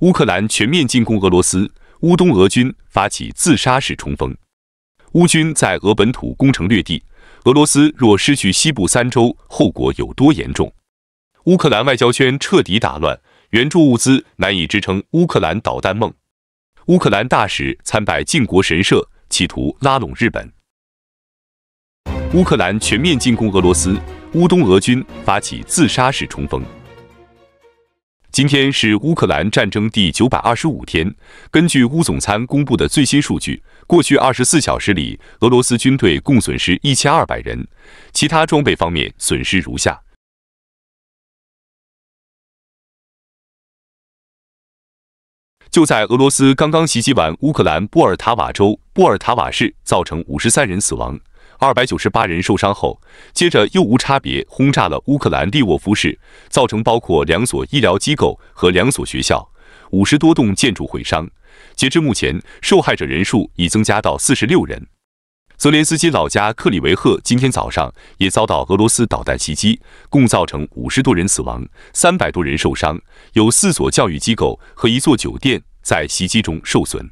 乌克兰全面进攻俄罗斯，乌东俄军发起自杀式冲锋。乌军在俄本土攻城略地，俄罗斯若失去西部三州，后果有多严重？乌克兰外交圈彻底打乱，援助物资难以支撑乌克兰导弹梦。乌克兰大使参拜靖国神社，企图拉拢日本。乌克兰全面进攻俄罗斯，乌东俄军发起自杀式冲锋。今天是乌克兰战争第九百二十五天。根据乌总参公布的最新数据，过去二十四小时里，俄罗斯军队共损失一千二百人，其他装备方面损失如下：就在俄罗斯刚刚袭击完乌克兰波尔塔瓦州波尔塔瓦市，造成五十三人死亡。二百九十八人受伤后，接着又无差别轰炸了乌克兰利沃夫市，造成包括两所医疗机构和两所学校、五十多栋建筑毁伤。截至目前，受害者人数已增加到四十六人。泽连斯基老家克里维赫今天早上也遭到俄罗斯导弹袭击，共造成五十多人死亡，三百多人受伤，有四所教育机构和一座酒店在袭击中受损。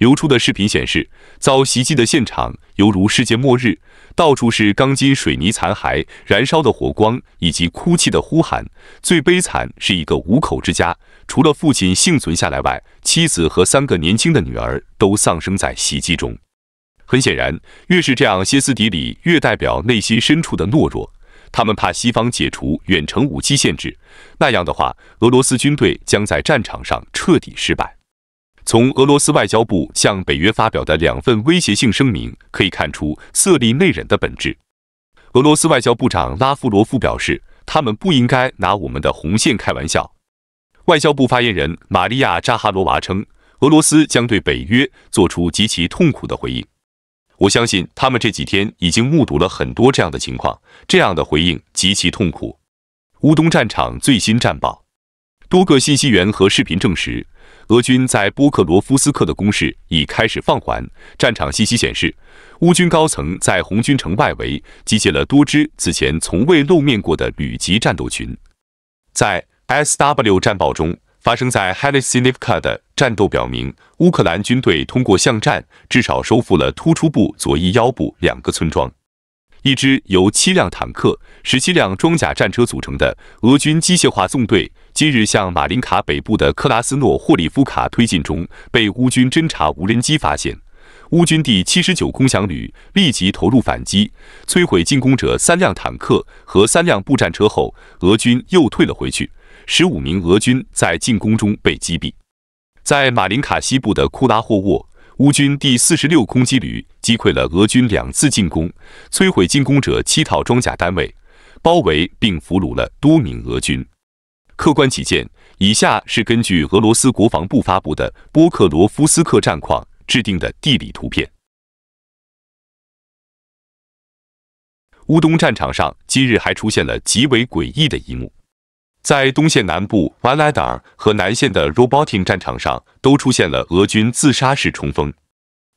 流出的视频显示，遭袭击的现场犹如世界末日，到处是钢筋水泥残骸、燃烧的火光以及哭泣的呼喊。最悲惨是一个五口之家，除了父亲幸存下来外，妻子和三个年轻的女儿都丧生在袭击中。很显然，越是这样歇斯底里，越代表内心深处的懦弱。他们怕西方解除远程武器限制，那样的话，俄罗斯军队将在战场上彻底失败。从俄罗斯外交部向北约发表的两份威胁性声明可以看出色厉内荏的本质。俄罗斯外交部长拉夫罗夫表示，他们不应该拿我们的红线开玩笑。外交部发言人玛利亚扎哈罗娃称，俄罗斯将对北约做出极其痛苦的回应。我相信他们这几天已经目睹了很多这样的情况，这样的回应极其痛苦。乌东战场最新战报，多个信息源和视频证实。俄军在波克罗夫斯克的攻势已开始放缓。战场信息显示，乌军高层在红军城外围集结了多支此前从未露面过的旅级战斗群。在 SW 战报中，发生在 h e l i s i n i v k a 的战斗表明，乌克兰军队通过巷战至少收复了突出部左翼腰部两个村庄。一支由七辆坦克、十七辆装甲战车组成的俄军机械化纵队，今日向马林卡北部的克拉斯诺霍里夫卡推进中，被乌军侦察无人机发现。乌军第七十九空降旅立即投入反击，摧毁进攻者三辆坦克和三辆步战车后，俄军又退了回去。十五名俄军在进攻中被击毙。在马林卡西部的库拉霍沃。乌军第四十六空击旅击溃了俄军两次进攻，摧毁进攻者七套装甲单位，包围并俘虏了多名俄军。客观起见，以下是根据俄罗斯国防部发布的波克罗夫斯克战况制定的地理图片。乌东战场上今日还出现了极为诡异的一幕。在东线南部瓦拉达尔和南线的 Robotin 战场上，都出现了俄军自杀式冲锋。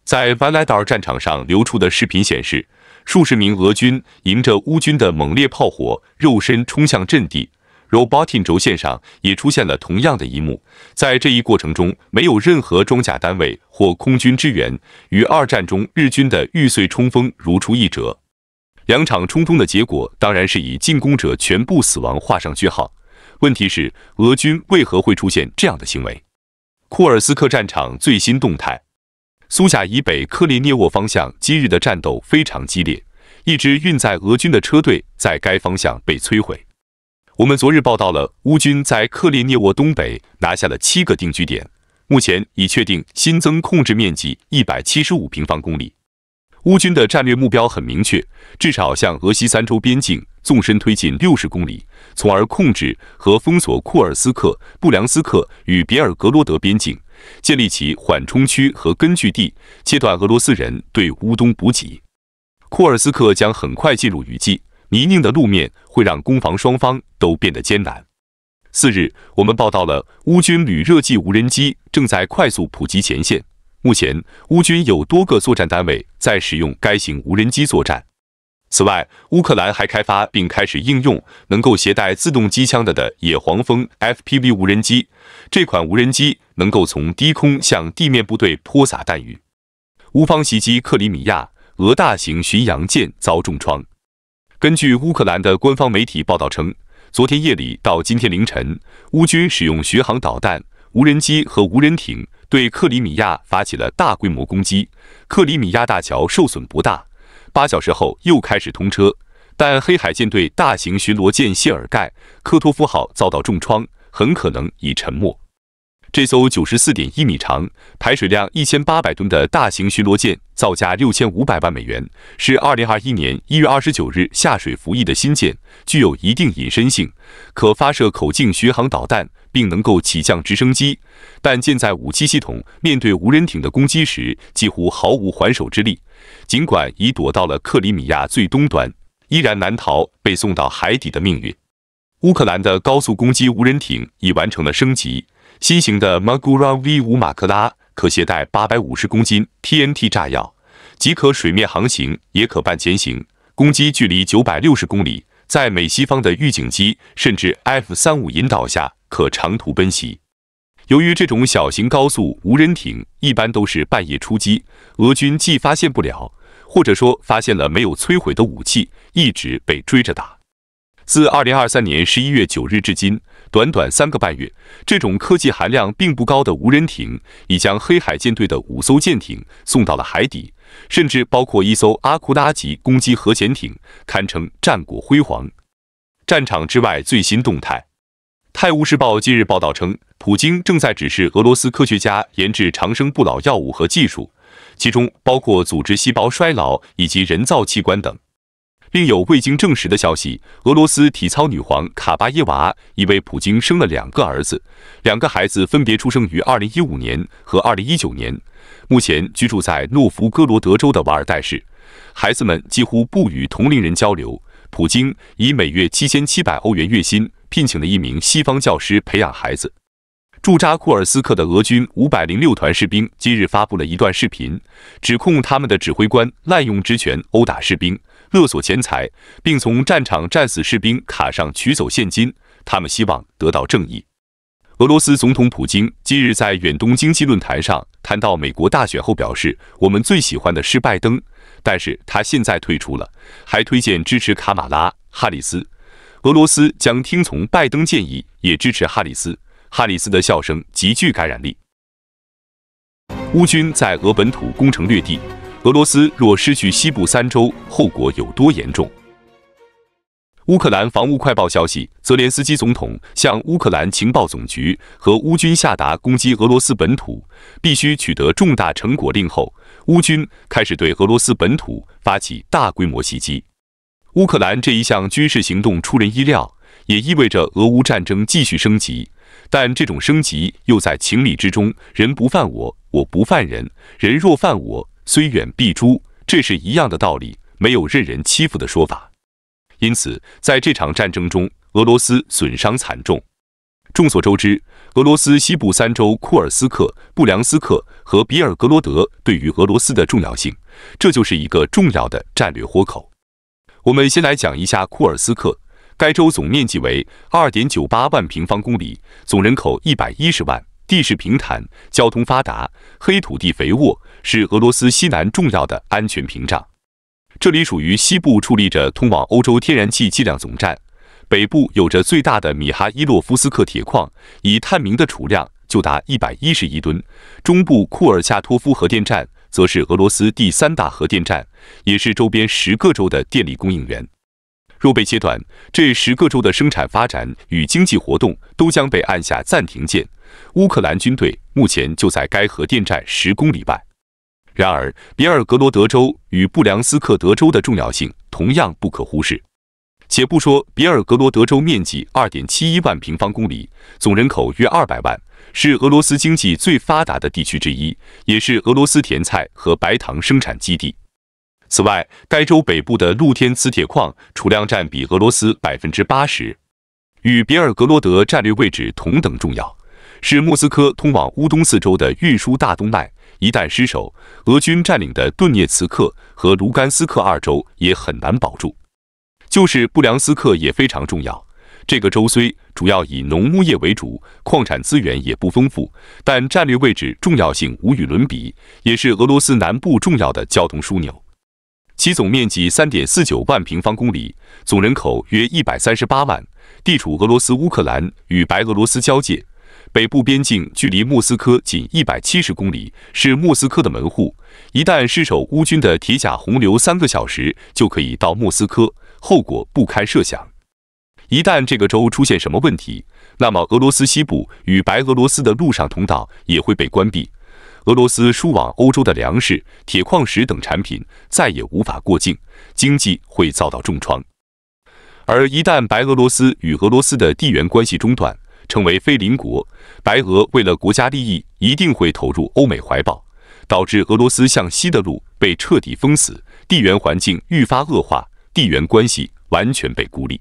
在 v a l a d a r 战场上流出的视频显示，数十名俄军迎着乌军的猛烈炮火，肉身冲向阵地。Robotin 轴线上也出现了同样的一幕。在这一过程中，没有任何装甲单位或空军支援，与二战中日军的玉碎冲锋如出一辙。两场冲锋的结果，当然是以进攻者全部死亡画上句号。问题是，俄军为何会出现这样的行为？库尔斯克战场最新动态：苏贾以北克列涅沃方向今日的战斗非常激烈，一支运载俄军的车队在该方向被摧毁。我们昨日报道了，乌军在克列涅沃东北拿下了七个定居点，目前已确定新增控制面积一百七十五平方公里。乌军的战略目标很明确，至少向俄西三州边境纵深推进六十公里，从而控制和封锁库尔斯克、布良斯克与别尔格罗德边境，建立起缓冲区和根据地，切断俄罗斯人对乌东补给。库尔斯克将很快进入雨季，泥泞的路面会让攻防双方都变得艰难。四日，我们报道了乌军旅热剂无人机正在快速普及前线。目前，乌军有多个作战单位在使用该型无人机作战。此外，乌克兰还开发并开始应用能够携带自动机枪的的野黄蜂 FPV 无人机。这款无人机能够从低空向地面部队泼洒弹雨。乌方袭击克里米亚，俄大型巡洋舰遭重创。根据乌克兰的官方媒体报道称，昨天夜里到今天凌晨，乌军使用巡航导弹、无人机和无人艇对克里米亚发起了大规模攻击。克里米亚大桥受损不大，八小时后又开始通车。但黑海舰队大型巡逻舰谢尔盖科托夫号遭到重创，很可能已沉没。这艘九十四点一米长、排水量一千八百吨的大型巡逻舰，造价六千五百万美元，是二零二一年一月二十九日下水服役的新舰，具有一定隐身性，可发射口径巡航导弹，并能够起降直升机。但舰载武器系统面对无人艇的攻击时，几乎毫无还手之力。尽管已躲到了克里米亚最东端，依然难逃被送到海底的命运。乌克兰的高速攻击无人艇已完成了升级。新型的 Magura V 五马克拉可携带八百五十公斤 TNT 炸药，即可水面航行，也可半潜行，攻击距离九百六十公里，在美西方的预警机甚至 F 三五引导下，可长途奔袭。由于这种小型高速无人艇一般都是半夜出击，俄军既发现不了，或者说发现了没有摧毁的武器，一直被追着打。自二零二三年十一月九日至今。短短三个半月，这种科技含量并不高的无人艇已将黑海舰队的五艘舰艇送到了海底，甚至包括一艘阿库拉级攻击核潜艇，堪称战果辉煌。战场之外最新动态，《泰晤士报》今日报道称，普京正在指示俄罗斯科学家研制长生不老药物和技术，其中包括组织细胞衰老以及人造器官等。另有未经证实的消息，俄罗斯体操女皇卡巴耶娃已为普京生了两个儿子，两个孩子分别出生于2015年和2019年，目前居住在诺夫哥罗德州的瓦尔代市。孩子们几乎不与同龄人交流。普京以每月7700欧元月薪聘请了一名西方教师培养孩子。驻扎库尔斯克的俄军506团士兵今日发布了一段视频，指控他们的指挥官滥用职权殴打士兵。勒索钱财，并从战场战死士兵卡上取走现金，他们希望得到正义。俄罗斯总统普京今日在远东经济论坛上谈到美国大选后表示：“我们最喜欢的是拜登，但是他现在退出了，还推荐支持卡马拉·哈里斯。俄罗斯将听从拜登建议，也支持哈里斯。哈里斯的笑声极具感染力。”乌军在俄本土攻城略地。俄罗斯若失去西部三州，后果有多严重？乌克兰防务快报消息，泽连斯基总统向乌克兰情报总局和乌军下达攻击俄罗斯本土必须取得重大成果令后，乌军开始对俄罗斯本土发起大规模袭击。乌克兰这一项军事行动出人意料，也意味着俄乌战争继续升级。但这种升级又在情理之中，人不犯我，我不犯人，人若犯我。虽远必诛，这是一样的道理，没有任人欺负的说法。因此，在这场战争中，俄罗斯损伤惨重。众所周知，俄罗斯西部三州库尔斯克、布良斯克和比尔格罗德对于俄罗斯的重要性，这就是一个重要的战略豁口。我们先来讲一下库尔斯克，该州总面积为二点九八万平方公里，总人口一百一十万。地势平坦，交通发达，黑土地肥沃，是俄罗斯西南重要的安全屏障。这里属于西部，矗立着通往欧洲天然气计量总站；北部有着最大的米哈伊洛夫斯克铁矿，已探明的储量就达一百一十亿吨；中部库尔恰托夫核电站则是俄罗斯第三大核电站，也是周边十个州的电力供应源。若被切断，这十个州的生产发展与经济活动都将被按下暂停键。乌克兰军队目前就在该核电站十公里外。然而，别尔格罗德州与布良斯克德州的重要性同样不可忽视。且不说别尔格罗德州面积二点七一万平方公里，总人口约二百万，是俄罗斯经济最发达的地区之一，也是俄罗斯甜菜和白糖生产基地。此外，该州北部的露天磁铁矿储量占比俄罗斯百分之八十，与别尔格罗德战略位置同等重要。是莫斯科通往乌东四州的运输大动脉，一旦失守，俄军占领的顿涅茨克和卢甘斯克二州也很难保住。就是布良斯克也非常重要，这个州虽主要以农牧业为主，矿产资源也不丰富，但战略位置重要性无与伦比，也是俄罗斯南部重要的交通枢纽。其总面积三点四九万平方公里，总人口约一百三十八万，地处俄罗斯乌克兰与白俄罗斯交界，北部边境距离莫斯科仅一百七十公里，是莫斯科的门户。一旦失守乌军的铁甲洪流，三个小时就可以到莫斯科，后果不堪设想。一旦这个州出现什么问题，那么俄罗斯西部与白俄罗斯的陆上通道也会被关闭。俄罗斯输往欧洲的粮食、铁矿石等产品再也无法过境，经济会遭到重创。而一旦白俄罗斯与俄罗斯的地缘关系中断，成为非邻国，白俄为了国家利益，一定会投入欧美怀抱，导致俄罗斯向西的路被彻底封死，地缘环境愈发恶化，地缘关系完全被孤立。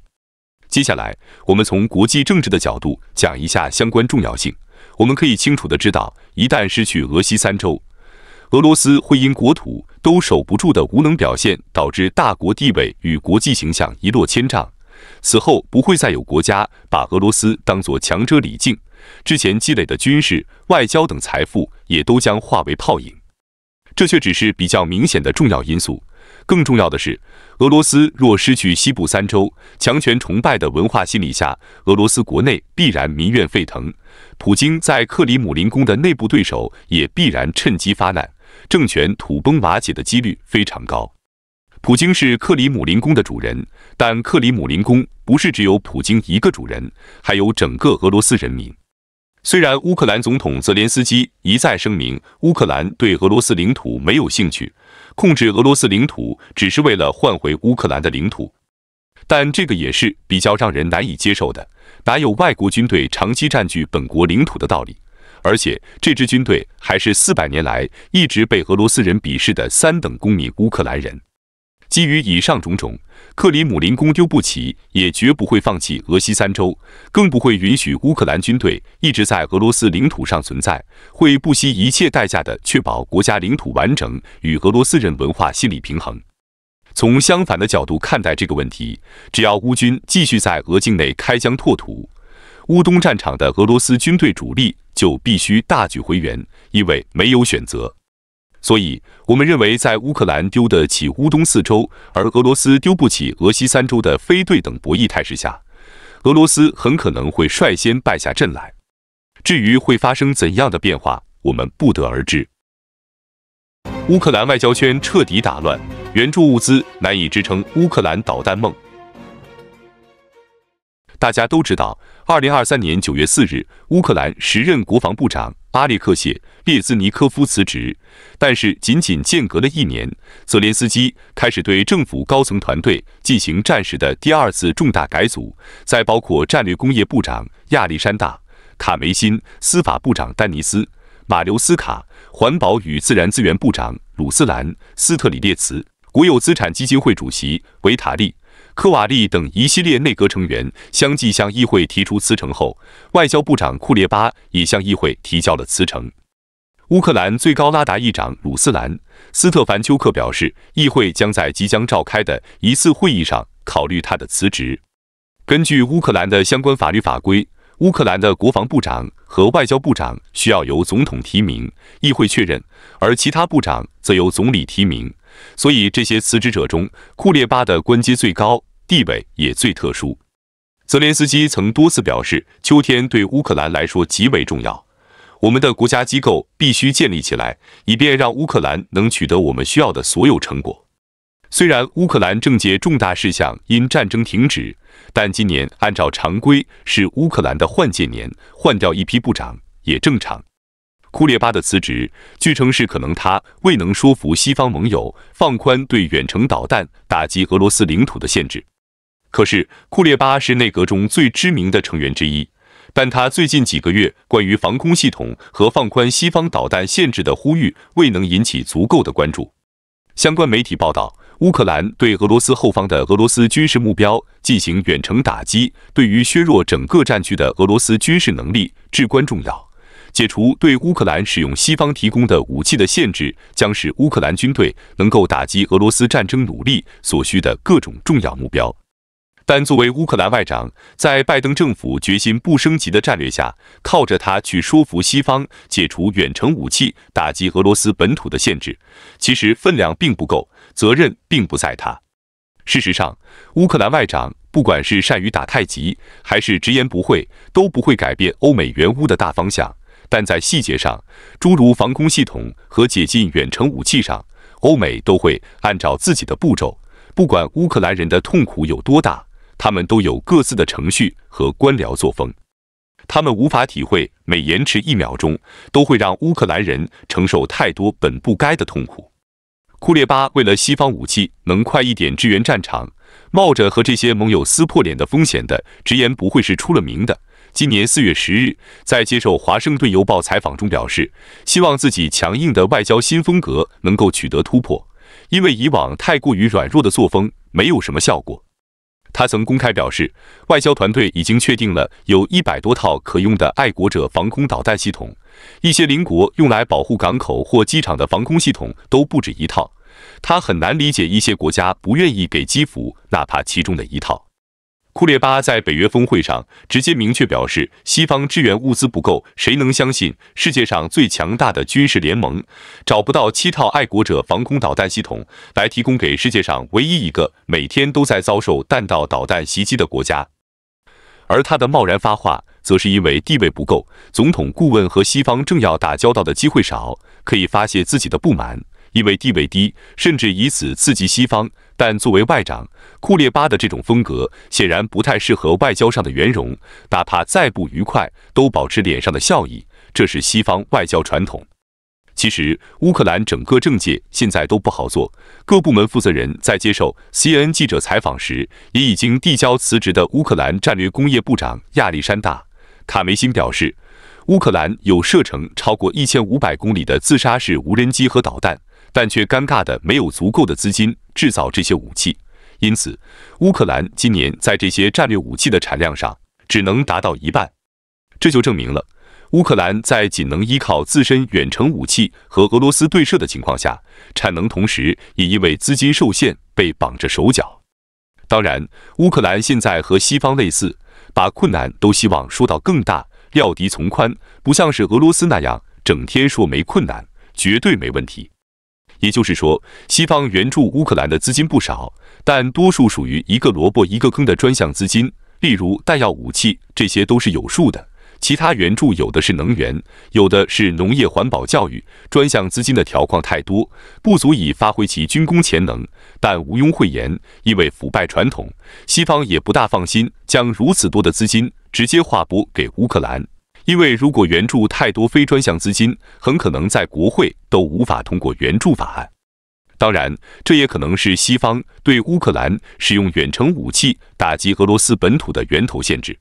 接下来，我们从国际政治的角度讲一下相关重要性。我们可以清楚地知道，一旦失去俄西三州，俄罗斯会因国土都守不住的无能表现，导致大国地位与国际形象一落千丈。此后不会再有国家把俄罗斯当作强者礼敬，之前积累的军事、外交等财富也都将化为泡影。这却只是比较明显的重要因素。更重要的是，俄罗斯若失去西部三州，强权崇拜的文化心理下，俄罗斯国内必然民怨沸腾。普京在克里姆林宫的内部对手也必然趁机发难，政权土崩瓦解的几率非常高。普京是克里姆林宫的主人，但克里姆林宫不是只有普京一个主人，还有整个俄罗斯人民。虽然乌克兰总统泽连斯基一再声明，乌克兰对俄罗斯领土没有兴趣，控制俄罗斯领土只是为了换回乌克兰的领土，但这个也是比较让人难以接受的。哪有外国军队长期占据本国领土的道理？而且这支军队还是四百年来一直被俄罗斯人鄙视的三等公民乌克兰人。基于以上种种，克里姆林宫丢不起，也绝不会放弃俄西三州，更不会允许乌克兰军队一直在俄罗斯领土上存在，会不惜一切代价的确保国家领土完整与俄罗斯人文化心理平衡。从相反的角度看待这个问题，只要乌军继续在俄境内开疆拓土，乌东战场的俄罗斯军队主力就必须大举回援，因为没有选择。所以，我们认为，在乌克兰丢得起乌东四州，而俄罗斯丢不起俄西三州的非对等博弈态势下，俄罗斯很可能会率先败下阵来。至于会发生怎样的变化，我们不得而知。乌克兰外交圈彻底打乱，援助物资难以支撑乌克兰导弹梦。大家都知道，二零二三年九月四日，乌克兰时任国防部长阿列克谢列兹尼科夫辞职。但是，仅仅间隔了一年，泽连斯基开始对政府高层团队进行战时的第二次重大改组，在包括战略工业部长亚历山大·卡梅辛、司法部长丹尼斯·马留斯卡、环保与自然资源部长鲁斯兰·斯特里列茨、国有资产基金会主席维塔利。科瓦利等一系列内阁成员相继向议会提出辞呈后，外交部长库列巴也向议会提交了辞呈。乌克兰最高拉达议长鲁斯兰·斯特凡丘克表示，议会将在即将召开的一次会议上考虑他的辞职。根据乌克兰的相关法律法规，乌克兰的国防部长和外交部长需要由总统提名，议会确认，而其他部长则由总理提名。所以，这些辞职者中，库列巴的官阶最高，地位也最特殊。泽连斯基曾多次表示，秋天对乌克兰来说极为重要，我们的国家机构必须建立起来，以便让乌克兰能取得我们需要的所有成果。虽然乌克兰政界重大事项因战争停止，但今年按照常规是乌克兰的换届年，换掉一批部长也正常。库列巴的辞职，据称是可能他未能说服西方盟友放宽对远程导弹打击俄罗斯领土的限制。可是，库列巴是内阁中最知名的成员之一，但他最近几个月关于防空系统和放宽西方导弹限制的呼吁未能引起足够的关注。相关媒体报道，乌克兰对俄罗斯后方的俄罗斯军事目标进行远程打击，对于削弱整个战区的俄罗斯军事能力至关重要。解除对乌克兰使用西方提供的武器的限制，将使乌克兰军队能够打击俄罗斯战争努力所需的各种重要目标。但作为乌克兰外长，在拜登政府决心不升级的战略下，靠着他去说服西方解除远程武器打击俄罗斯本土的限制，其实分量并不够，责任并不在他。事实上，乌克兰外长不管是善于打太极，还是直言不讳，都不会改变欧美援乌的大方向。但在细节上，诸如防空系统和解禁远程武器上，欧美都会按照自己的步骤。不管乌克兰人的痛苦有多大。他们都有各自的程序和官僚作风，他们无法体会每延迟一秒钟都会让乌克兰人承受太多本不该的痛苦。库列巴为了西方武器能快一点支援战场，冒着和这些盟友撕破脸的风险的直言不讳是出了名的。今年四月十日，在接受《华盛顿邮报》采访中表示，希望自己强硬的外交新风格能够取得突破，因为以往太过于软弱的作风没有什么效果。他曾公开表示，外交团队已经确定了有一百多套可用的爱国者防空导弹系统，一些邻国用来保护港口或机场的防空系统都不止一套。他很难理解一些国家不愿意给基辅哪怕其中的一套。库列巴在北约峰会上直接明确表示，西方支援物资不够，谁能相信世界上最强大的军事联盟找不到七套爱国者防空导弹系统来提供给世界上唯一一个每天都在遭受弹道导弹袭击的国家？而他的贸然发话，则是因为地位不够，总统顾问和西方政要打交道的机会少，可以发泄自己的不满。因为地位低，甚至以此刺激西方。但作为外长，库列巴的这种风格显然不太适合外交上的圆融。哪怕再不愉快，都保持脸上的笑意，这是西方外交传统。其实，乌克兰整个政界现在都不好做。各部门负责人在接受 CNN 记者采访时，也已经递交辞职的乌克兰战略工业部长亚历山大·卡梅辛表示，乌克兰有射程超过一千五百公里的自杀式无人机和导弹。但却尴尬的没有足够的资金制造这些武器，因此乌克兰今年在这些战略武器的产量上只能达到一半。这就证明了乌克兰在仅能依靠自身远程武器和俄罗斯对射的情况下，产能同时也因为资金受限被绑着手脚。当然，乌克兰现在和西方类似，把困难都希望说到更大，料敌从宽，不像是俄罗斯那样整天说没困难，绝对没问题。也就是说，西方援助乌克兰的资金不少，但多数属于一个萝卜一个坑的专项资金，例如弹药、武器，这些都是有数的。其他援助有的是能源，有的是农业、环保、教育，专项资金的条框太多，不足以发挥其军工潜能。但毋庸讳言，因为腐败传统，西方也不大放心将如此多的资金直接划拨给乌克兰。因为如果援助太多非专项资金，很可能在国会都无法通过援助法案。当然，这也可能是西方对乌克兰使用远程武器打击俄罗斯本土的源头限制。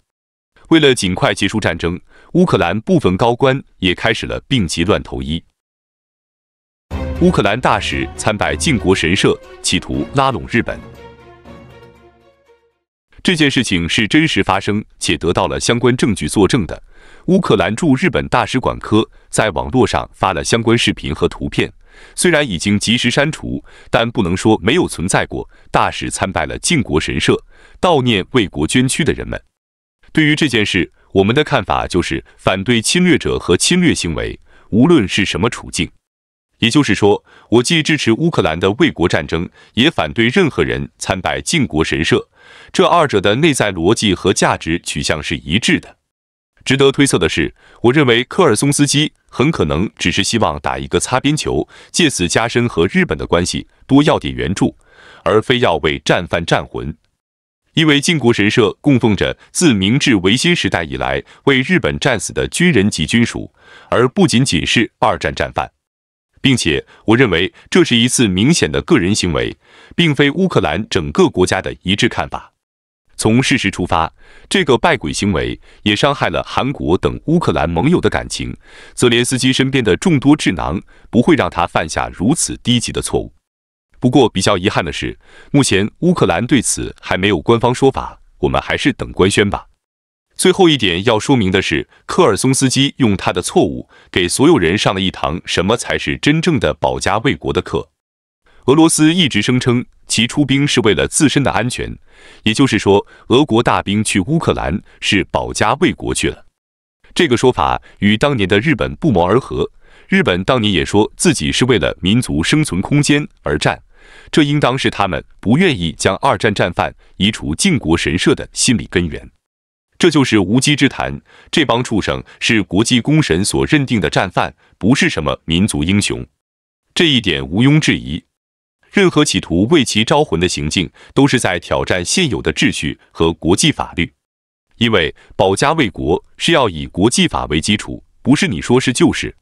为了尽快结束战争，乌克兰部分高官也开始了病急乱投医。乌克兰大使参拜靖国神社，企图拉拢日本。这件事情是真实发生且得到了相关证据作证的。乌克兰驻日本大使馆科在网络上发了相关视频和图片，虽然已经及时删除，但不能说没有存在过。大使参拜了靖国神社，悼念为国捐躯的人们。对于这件事，我们的看法就是反对侵略者和侵略行为，无论是什么处境。也就是说，我既支持乌克兰的卫国战争，也反对任何人参拜靖国神社。这二者的内在逻辑和价值取向是一致的。值得推测的是，我认为科尔松斯基很可能只是希望打一个擦边球，借此加深和日本的关系，多要点援助，而非要为战犯战魂。因为靖国神社供奉着自明治维新时代以来为日本战死的军人及军属，而不仅仅是二战战犯，并且我认为这是一次明显的个人行为，并非乌克兰整个国家的一致看法。从事实出发，这个败鬼行为也伤害了韩国等乌克兰盟友的感情。泽连斯基身边的众多智囊不会让他犯下如此低级的错误。不过，比较遗憾的是，目前乌克兰对此还没有官方说法，我们还是等官宣吧。最后一点要说明的是，科尔松斯基用他的错误给所有人上了一堂什么才是真正的保家卫国的课。俄罗斯一直声称其出兵是为了自身的安全，也就是说，俄国大兵去乌克兰是保家卫国去了。这个说法与当年的日本不谋而合。日本当年也说自己是为了民族生存空间而战，这应当是他们不愿意将二战战犯移除靖国神社的心理根源。这就是无稽之谈。这帮畜生是国际公审所认定的战犯，不是什么民族英雄，这一点毋庸置疑。任何企图为其招魂的行径，都是在挑战现有的秩序和国际法律。因为保家卫国是要以国际法为基础，不是你说是就是。